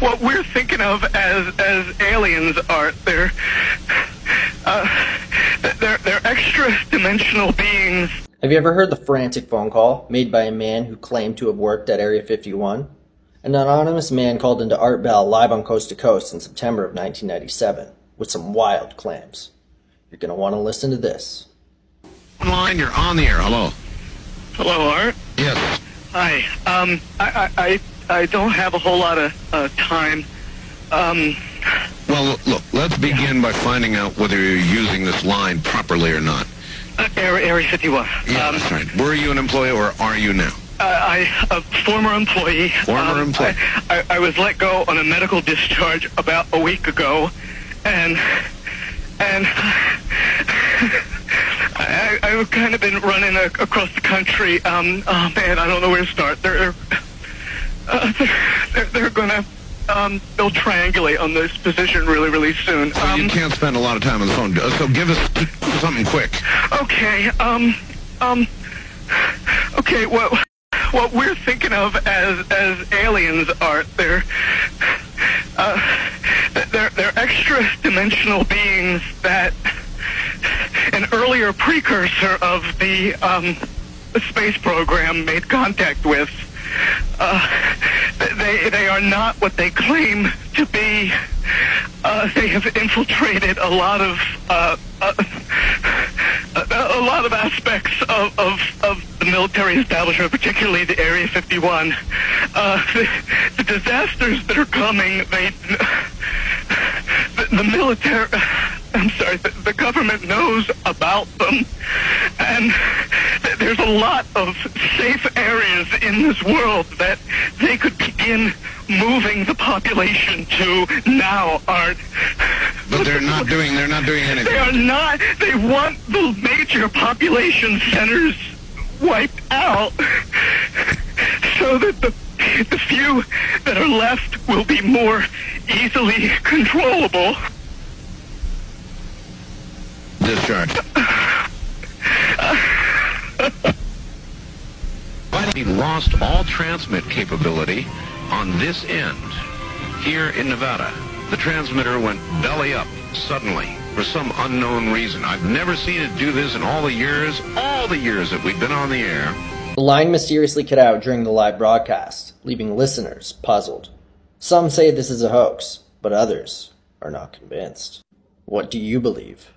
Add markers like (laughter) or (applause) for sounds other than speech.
what we're thinking of as as aliens are they're uh, they're they're extra dimensional beings. Have you ever heard the frantic phone call made by a man who claimed to have worked at Area 51? An anonymous man called into Art Bell live on Coast to Coast in September of 1997 with some wild claims. You're going to want to listen to this. Line, you're on the air. Hello. Hello, Art. Yes. Hi. Um, I I I, I don't have a whole lot of uh, time. Um, Well, look, let's begin by finding out whether you're using this line properly or not. uh, Area, Area 51. Yeah, Um, that's right. Were you an employee or are you now? Uh, I, a former employee. Former um, employee. I, I, I was let go on a medical discharge about a week ago, and and (laughs) I, I've kind of been running a, across the country. Um, oh man, I don't know where to start. They're uh, (laughs) they're, they're gonna um, they'll triangulate on this position really really soon. So you Um, can't spend a lot of time on the phone. Uh, So give us something quick. Okay, um, um, okay, what, what we're thinking of as, as aliens are, they're, uh, they're, they're extra dimensional beings that an earlier precursor of the, um, space program made contact with. Uh, they, they are not what they claim to be. Uh, they have infiltrated a lot of, uh, uh, a, a lot of aspects of, of, of the military establishment, particularly the Area 51. Uh, the, the disasters that are coming, they, the, the military, I'm sorry, the, the government knows about them, and there's a lot of safe areas in this world that they could begin moving the population to now, Art. But they're not doing. They're not doing anything. They are not. They want the major population centers wiped out so that the the few that are left will be more easily controllable. Discharge. He lost all transmit capability on this end. Here in Nevada, the transmitter went belly up suddenly for some unknown reason. I've never seen it do this in all the years, all the years that we've been on the air. The line mysteriously cut out during the live broadcast, leaving listeners puzzled. Some say this is a hoax, but others are not convinced. What do you believe?